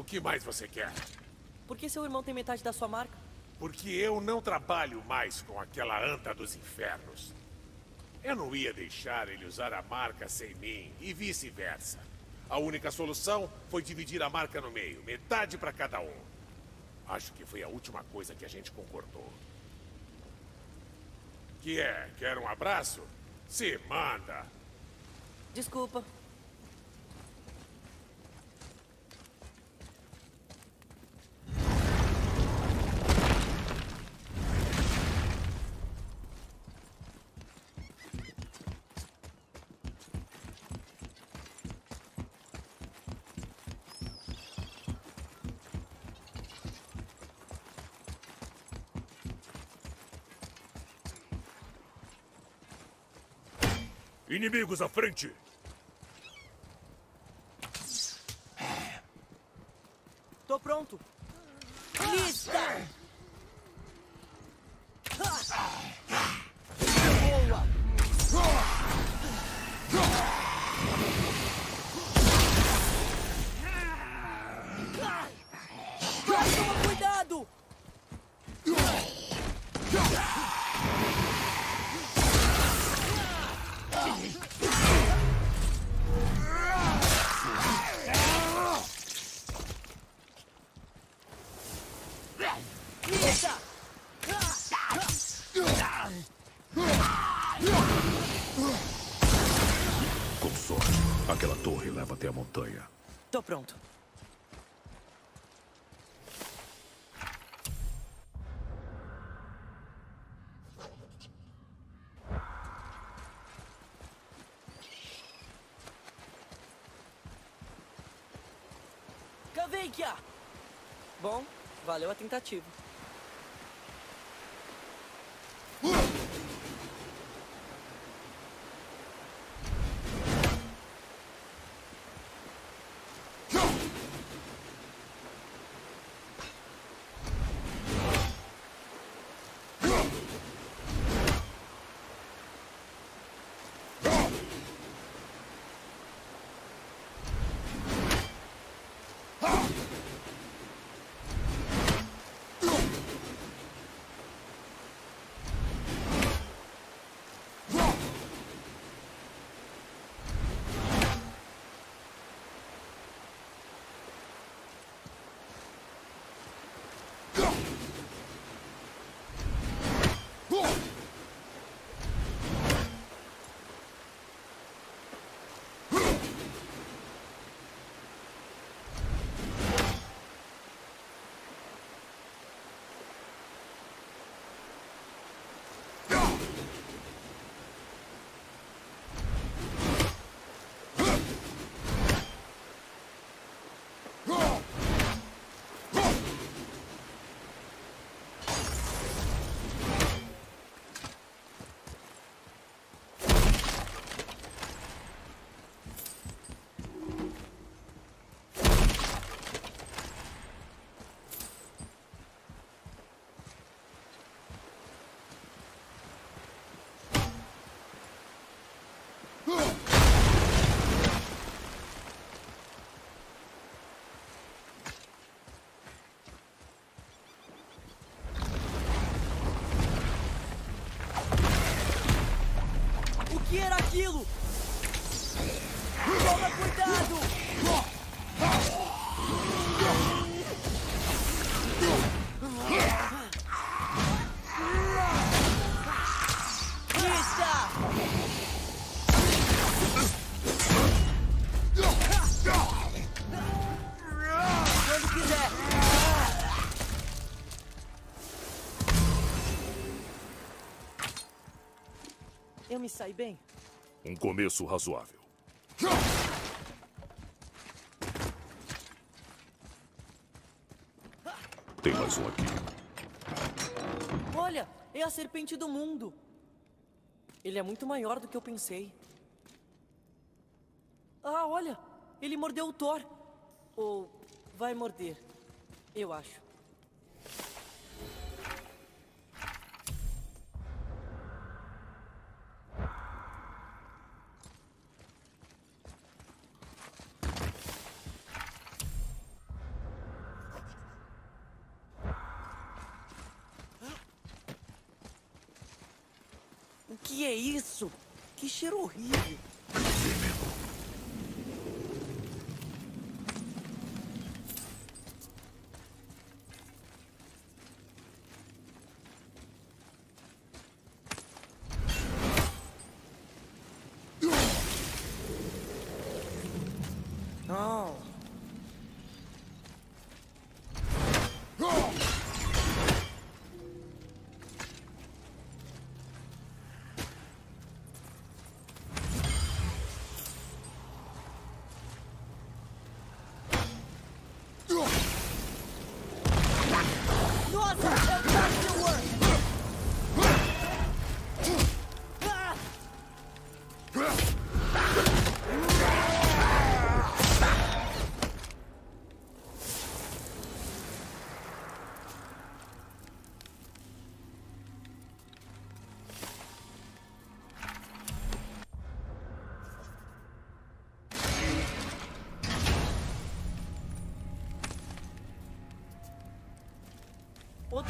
O que mais você quer? Por que seu irmão tem metade da sua marca? Porque eu não trabalho mais com aquela anta dos infernos. Eu não ia deixar ele usar a marca sem mim e vice-versa. A única solução foi dividir a marca no meio, metade para cada um. Acho que foi a última coisa que a gente concordou. Que é? Quer um abraço? Se manda! Desculpa. Inimigos à frente! Tô pronto. Lista! Kaveikia! Bom, valeu a tentativa. O que era aquilo? Eu me saí bem? Um começo razoável. Tem mais um aqui. Olha, é a serpente do mundo. Ele é muito maior do que eu pensei. Ah, olha, ele mordeu o Thor. Ou vai morder, eu acho.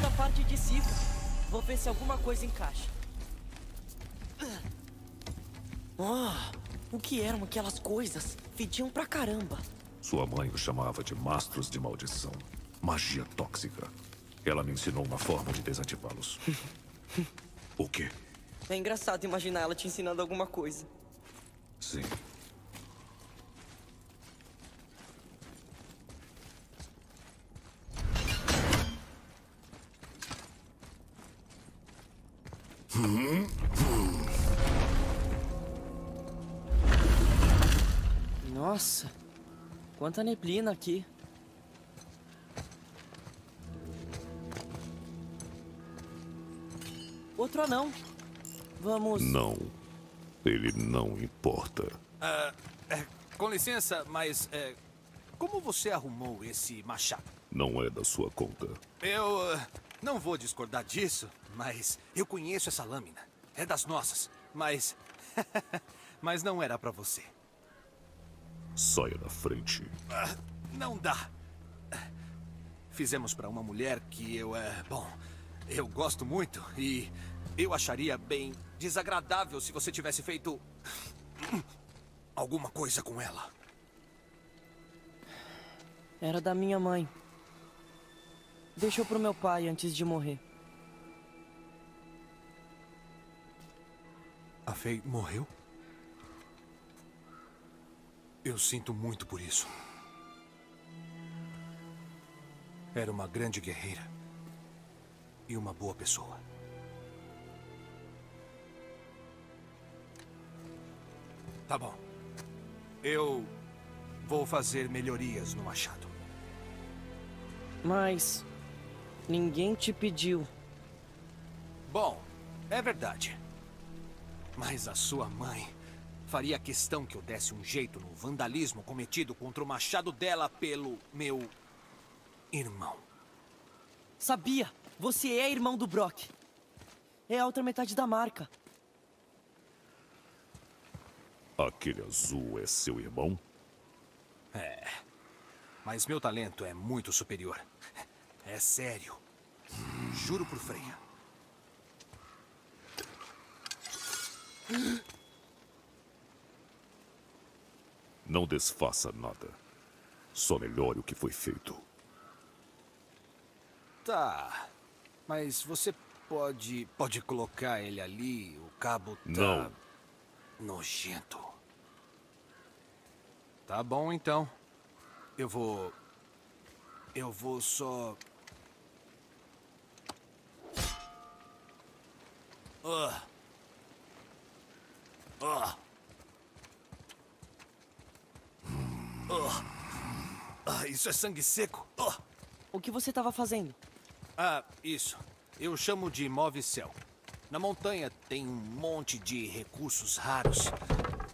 Outra parte de cifra. Vou ver se alguma coisa encaixa. Ah, o que eram aquelas coisas? Fediam pra caramba. Sua mãe o chamava de mastros de maldição. Magia tóxica. Ela me ensinou uma forma de desativá-los. o quê? É engraçado imaginar ela te ensinando alguma coisa. Sim. Quanta neblina aqui. Outro anão. Vamos. Não. Ele não importa. Ah, é, com licença, mas é, como você arrumou esse machado? Não é da sua conta. Eu ah, não vou discordar disso, mas eu conheço essa lâmina. É das nossas, mas mas não era pra você. Saia da frente. Ah, não dá. Fizemos pra uma mulher que eu é, bom, eu gosto muito e eu acharia bem desagradável se você tivesse feito alguma coisa com ela. Era da minha mãe. Deixou pro meu pai antes de morrer. A Faye morreu? Eu sinto muito por isso. Era uma grande guerreira. E uma boa pessoa. Tá bom. Eu vou fazer melhorias no machado. Mas. Ninguém te pediu. Bom, é verdade. Mas a sua mãe faria questão que eu desse um jeito no vandalismo cometido contra o machado dela pelo meu irmão. Sabia! Você é irmão do Brock. É a outra metade da marca. Aquele azul é seu irmão? É. Mas meu talento é muito superior. É sério. Juro por Freya. Não desfaça nada. Só melhore o que foi feito. Tá. Mas você pode. Pode colocar ele ali? O cabo tá. Não. Nojento. Tá bom então. Eu vou. Eu vou só. Ah. Ah. Ah. Ah, isso é sangue seco. Ah. O que você estava fazendo? Ah, isso. Eu chamo de Move-Cell. Na montanha tem um monte de recursos raros.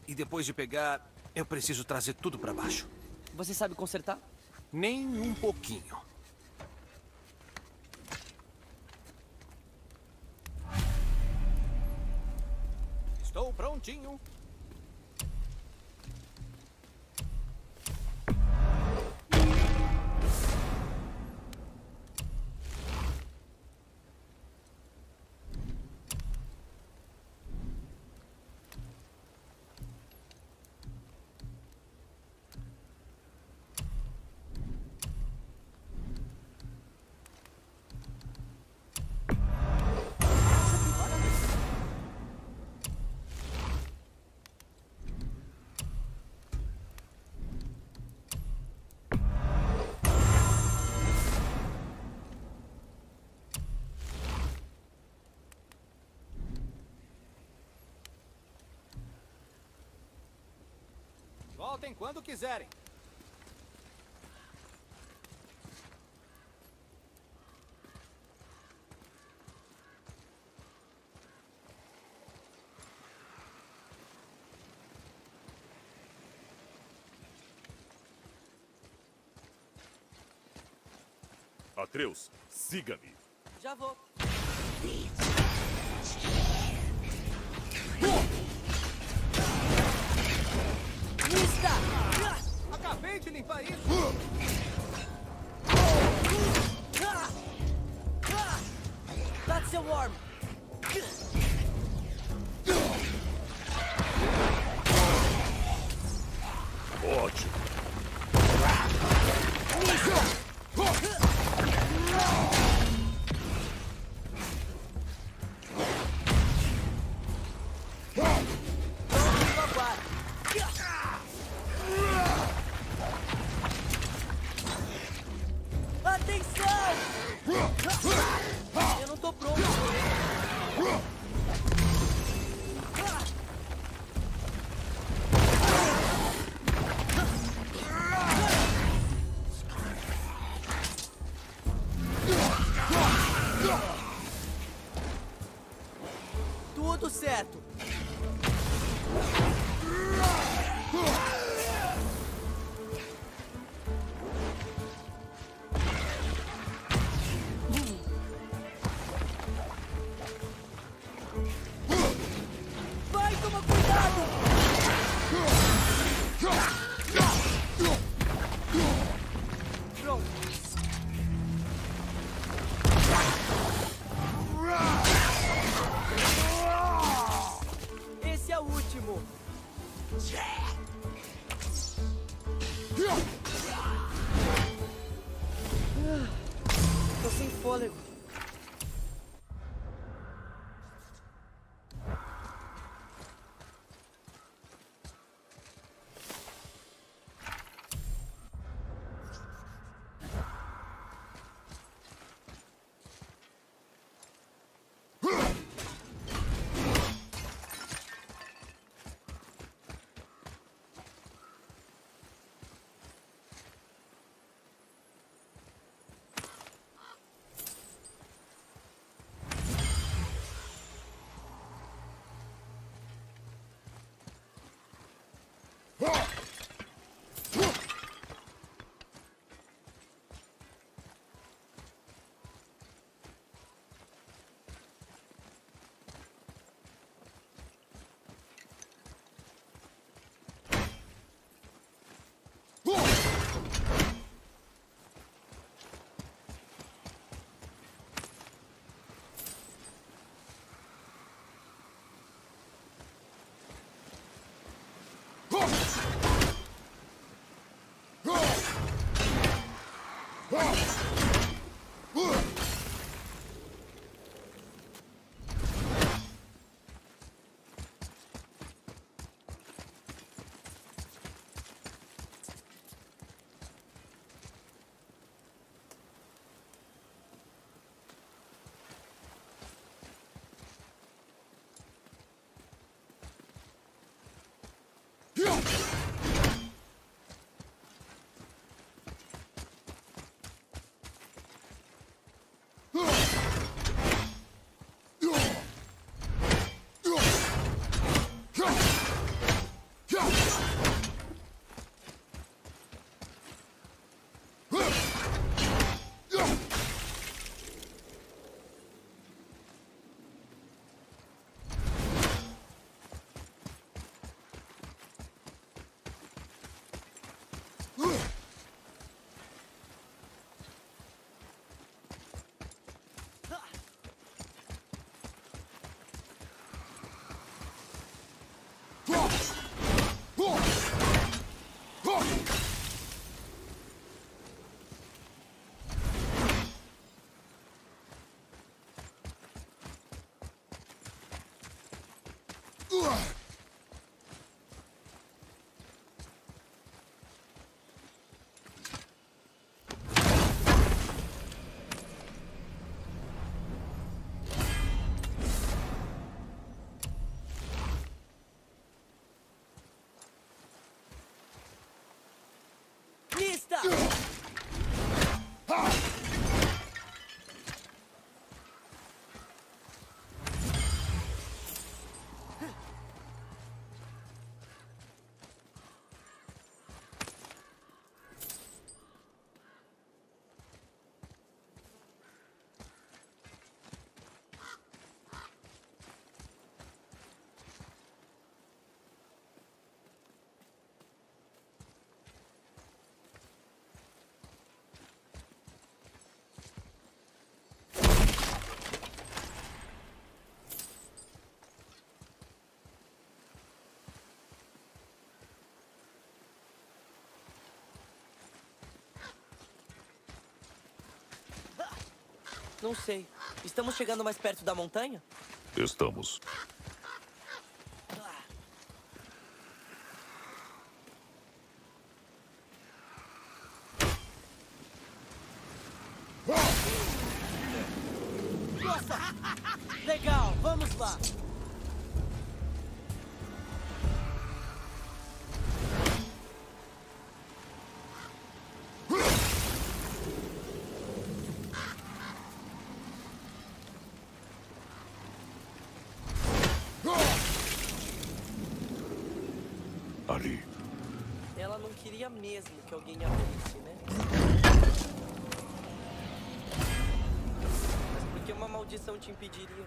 E depois de pegar, eu preciso trazer tudo para baixo. Você sabe consertar? Nem um pouquinho. Estou prontinho. Voltem quando quiserem. Atreus, siga-me. Já vou. Acabei de limpar isso. That's a worm! Ótimo. Yeah! Ugh. Não sei. Estamos chegando mais perto da montanha? Estamos. Nossa! Legal, vamos lá! Mesmo que alguém abrisse, né? Mas por que uma maldição te impediria?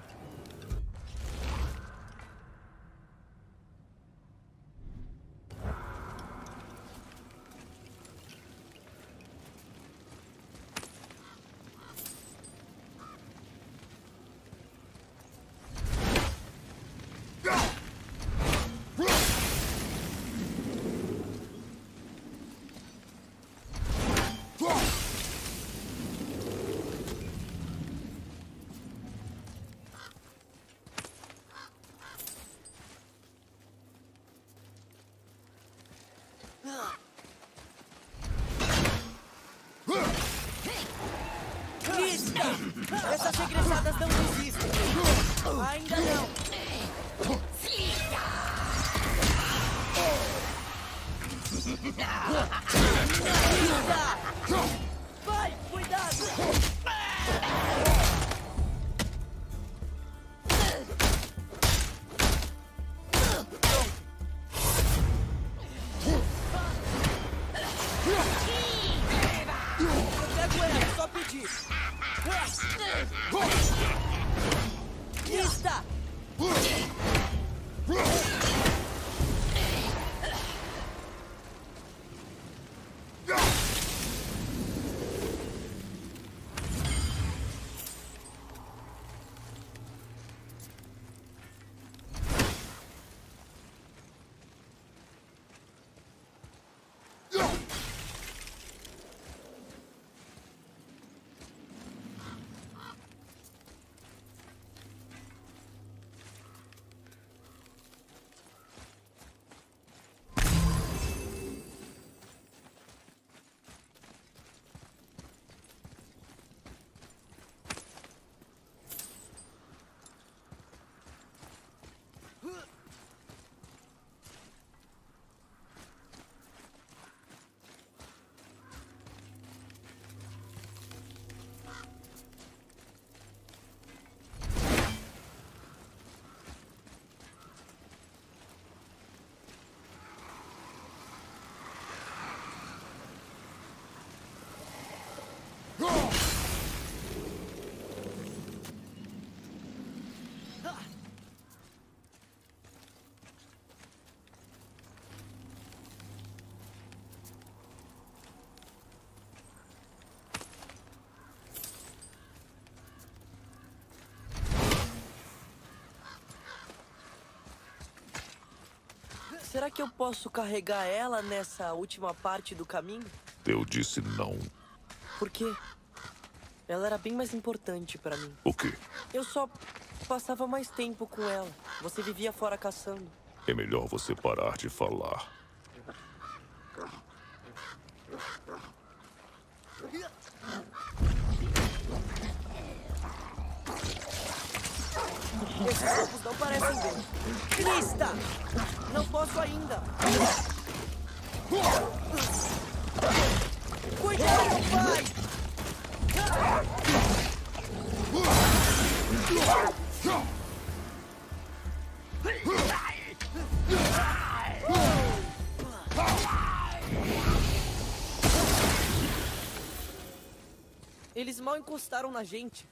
Será que eu posso carregar ela nessa última parte do caminho? Eu disse não. Por quê? Ela era bem mais importante pra mim. O quê? Eu só passava mais tempo com ela. Você vivia fora caçando. É melhor você parar de falar. Esses socos não parecem bem. Lista! Não posso ainda. Cuidado, pai! Eles mal encostaram na gente.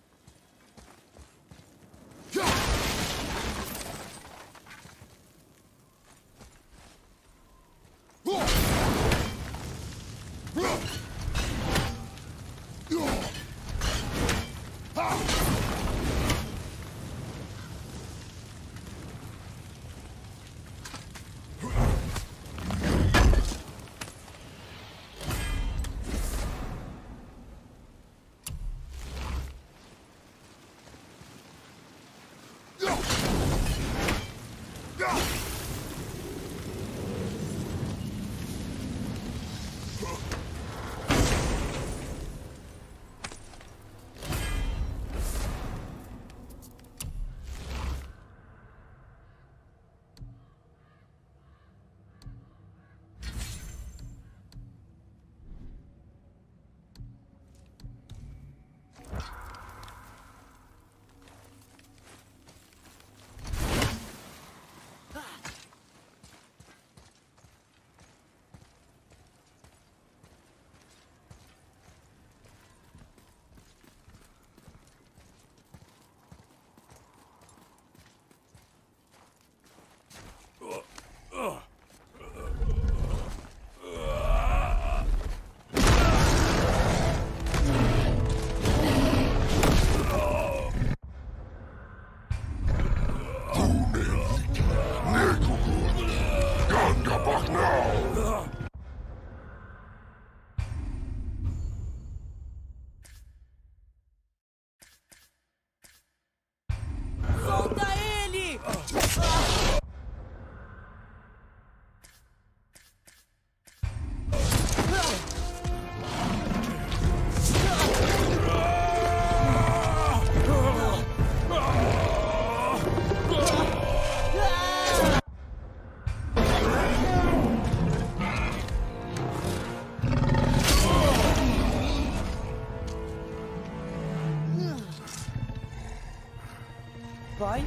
Vai.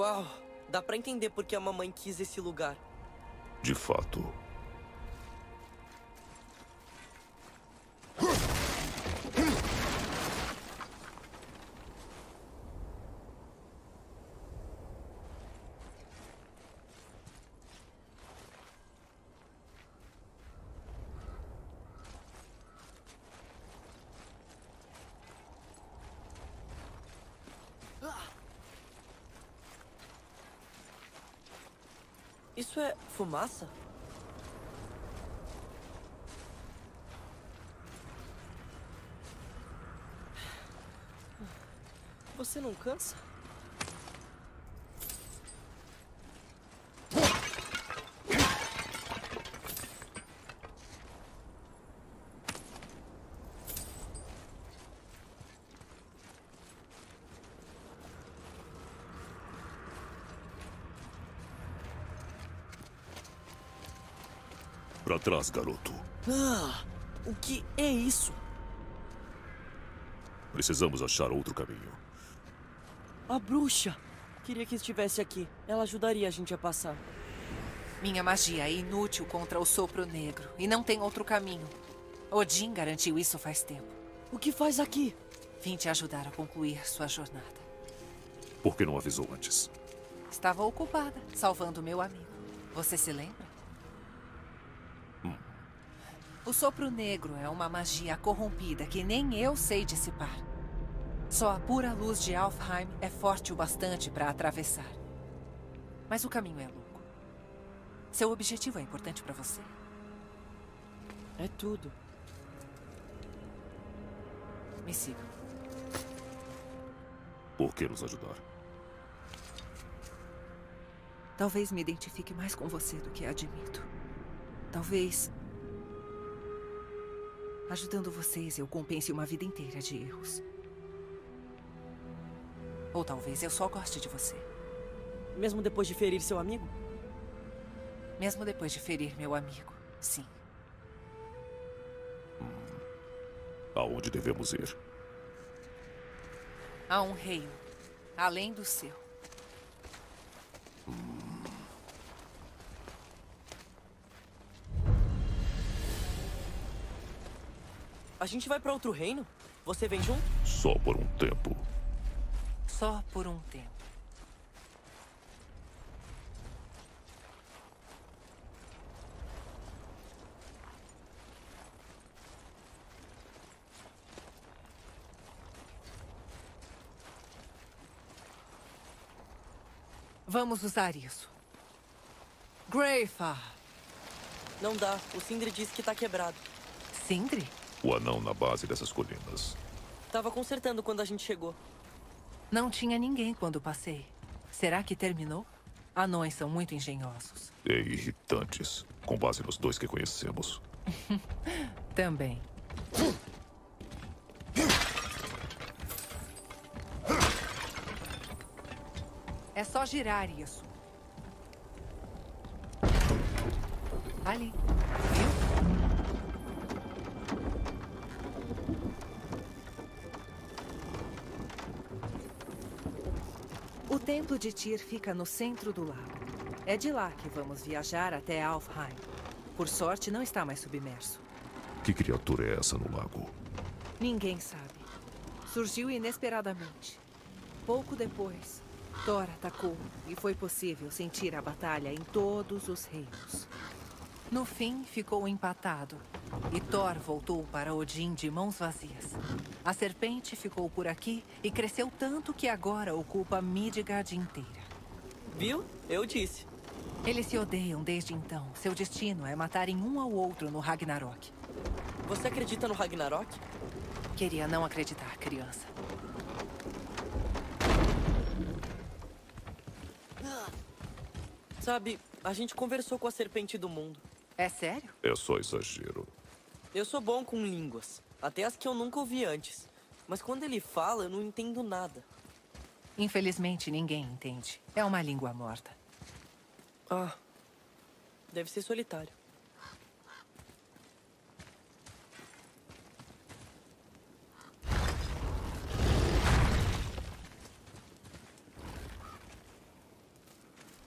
Uau! Dá pra entender porque a mamãe quis esse lugar. De fato. Isso fumaça? Você não cansa? Pra trás, garoto. Ah, o que é isso? Precisamos achar outro caminho. A bruxa! Queria que estivesse aqui. Ela ajudaria a gente a passar. Minha magia é inútil contra o sopro negro e não tem outro caminho. Odin garantiu isso faz tempo. O que faz aqui? Vim te ajudar a concluir sua jornada. Por que não avisou antes? Estava ocupada, salvando meu amigo. Você se lembra? O sopro negro é uma magia corrompida que nem eu sei dissipar. Só a pura luz de Alfheim é forte o bastante para atravessar. Mas o caminho é longo. Seu objetivo é importante para você? É tudo. Me siga. Por que nos ajudar? Talvez me identifique mais com você do que admito. Talvez. Ajudando vocês, eu compense uma vida inteira de erros. Ou talvez eu só goste de você. Mesmo depois de ferir seu amigo? Mesmo depois de ferir meu amigo, sim. Aonde devemos ir? Há um reino, além do seu. Gente vai pra outro reino? Você vem junto? Só por um tempo. Só por um tempo. Vamos usar isso. Greyfa. Não dá. O Sindri disse que tá quebrado. Sindri? O anão na base dessas colinas. Tava consertando quando a gente chegou. Não tinha ninguém quando passei. Será que terminou? Anões são muito engenhosos. E irritantes. Com base nos dois que conhecemos. Também. É só girar isso. Ali. Templo de Tyr fica no centro do lago. É de lá que vamos viajar até Alfheim. Por sorte, não está mais submerso. Que criatura é essa no lago? Ninguém sabe. Surgiu inesperadamente. Pouco depois, Thor atacou e foi possível sentir a batalha em todos os reinos. No fim, ficou empatado. E Thor voltou para Odin de mãos vazias. A serpente ficou por aqui e cresceu tanto que agora ocupa Midgard inteira. Viu? Eu disse. Eles se odeiam desde então. Seu destino é matarem um ao outro no Ragnarok. Você acredita no Ragnarok? Queria não acreditar, criança. Sabe, a gente conversou com a serpente do mundo. É sério? É só exagero. Eu sou bom com línguas. Até as que eu nunca ouvi antes. Mas quando ele fala, eu não entendo nada. Infelizmente, ninguém entende. É uma língua morta. Ah. Deve ser solitário.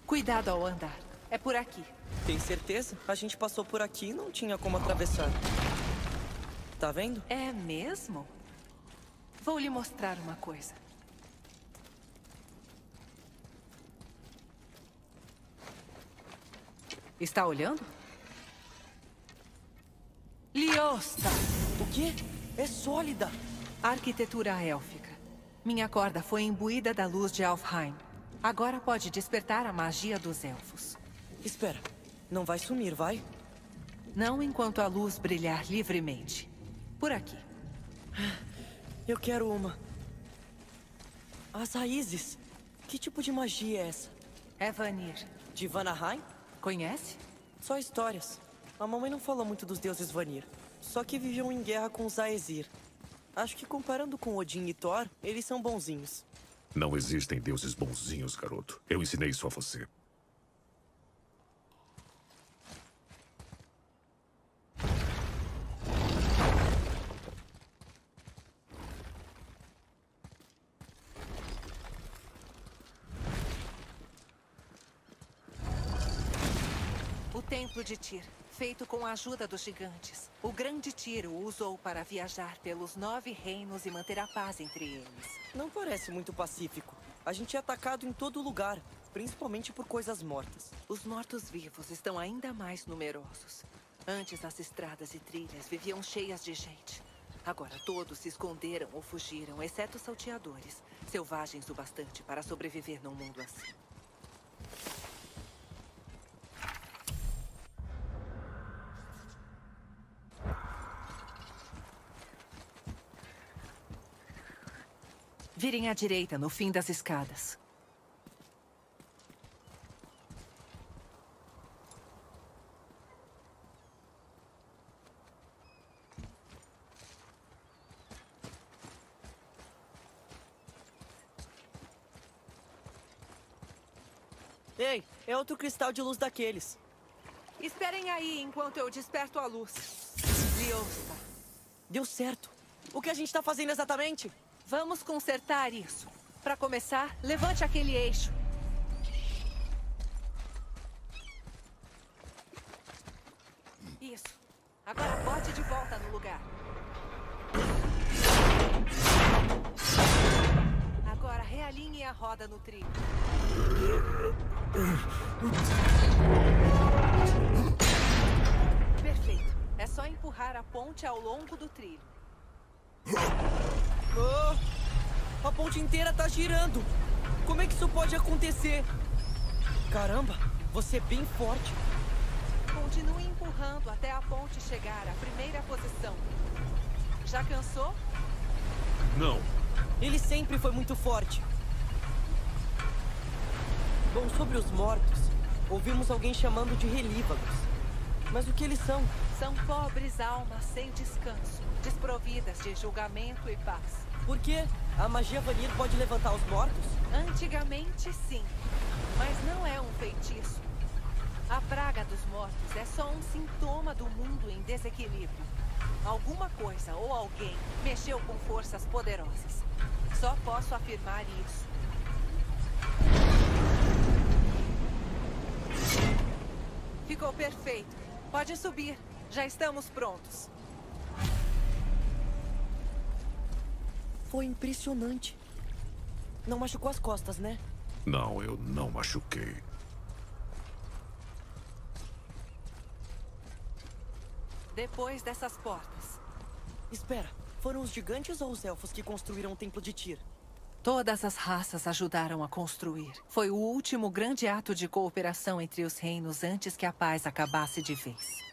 Cuidado ao andar. É por aqui. Tem certeza? A gente passou por aqui e não tinha como atravessar. Tá vendo? É mesmo? Vou lhe mostrar uma coisa. Está olhando? Liosta! O quê? É sólida! Arquitetura élfica. Minha corda foi imbuída da luz de Alfheim. Agora pode despertar a magia dos elfos. Espera. Não vai sumir, vai? Não enquanto a luz brilhar livremente. Por aqui. Eu quero uma. As raízes. Que tipo de magia é essa? É Vanir. De Vanaheim? Conhece? Só histórias. A mamãe não falou muito dos deuses Vanir. Só que viviam em guerra com os Aesir. Acho que comparando com Odin e Thor, eles são bonzinhos. Não existem deuses bonzinhos, garoto. Eu ensinei isso a você. O Templo de Tyr, feito com a ajuda dos gigantes. O Grande Tyr o usou para viajar pelos nove reinos e manter a paz entre eles. Não parece muito pacífico. A gente é atacado em todo lugar, principalmente por coisas mortas. Os mortos-vivos estão ainda mais numerosos. Antes, as estradas e trilhas viviam cheias de gente. Agora todos se esconderam ou fugiram, exceto os salteadores. Selvagens o bastante para sobreviver num mundo assim. Virem à direita, no fim das escadas. Ei, é outro cristal de luz daqueles. Esperem aí enquanto eu desperto a luz. Liosta, Deu certo. O que a gente tá fazendo exatamente? Vamos consertar isso. Para começar, levante aquele eixo. Isso. Agora bote de volta no lugar. Agora realinhe a roda no trilho. Perfeito. É só empurrar a ponte ao longo do trilho. Oh, a ponte inteira tá girando. Como é que isso pode acontecer? Caramba, você é bem forte. Continue empurrando até a ponte chegar à primeira posição. Já cansou? Não. Ele sempre foi muito forte. Bom, sobre os mortos, ouvimos alguém chamando de relívagos. Mas o que eles são? São pobres almas sem descanso, desprovidas de julgamento e paz. Por quê? A magia Vanir pode levantar os mortos? Antigamente, sim. Mas não é um feitiço. A praga dos mortos é só um sintoma do mundo em desequilíbrio. Alguma coisa ou alguém mexeu com forças poderosas. Só posso afirmar isso. Ficou perfeito. Pode subir. Já estamos prontos. Foi impressionante. Não machucou as costas, né? Não, eu não machuquei. Depois dessas portas. Espera, foram os gigantes ou os elfos que construíram o Templo de Tyr? Todas as raças ajudaram a construir. Foi o último grande ato de cooperação entre os reinos antes que a paz acabasse de vez.